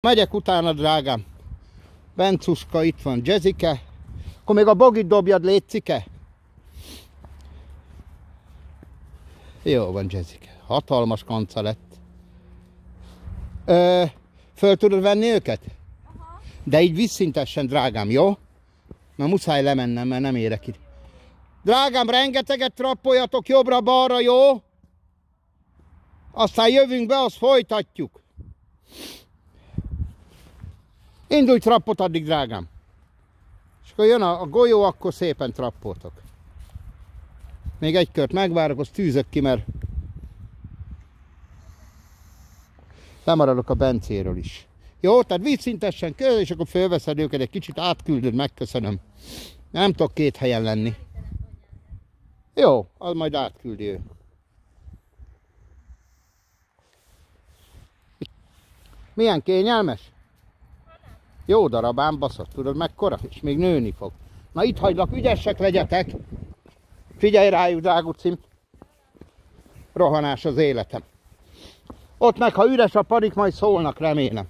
Megyek utána, drágám. Bencuska, itt van Jezike. Akkor még a bogit dobjad, létszike. Jó van, Jezike. Hatalmas kanca lett. Ö, föl tudod venni őket? De így visszintessen, drágám, jó? Na muszáj lemennem, mert nem érek itt. Drágám, rengeteget trappoljatok jobbra-balra, jó? Aztán jövünk be, azt folytatjuk. Indulj trappot addig, drágám. És akkor jön a, a golyó, akkor szépen trappoltok. Még egy kört megvárok, azt tűzök ki, mert lemaradok a bencéről is. Jó, tehát vízszintesen köz, és akkor fölveszed őket, egy kicsit átküldöd, megköszönöm. Nem tudok két helyen lenni. Jó, az majd átküldi ő. Milyen kényelmes? Jó darab ám baszott, tudod mekkora? És még nőni fog. Na itt hagylak, ügyesek legyetek. Figyelj rájuk, drágucim. Rohanás az életem. Ott meg, ha üres a parik, majd szólnak, remélem.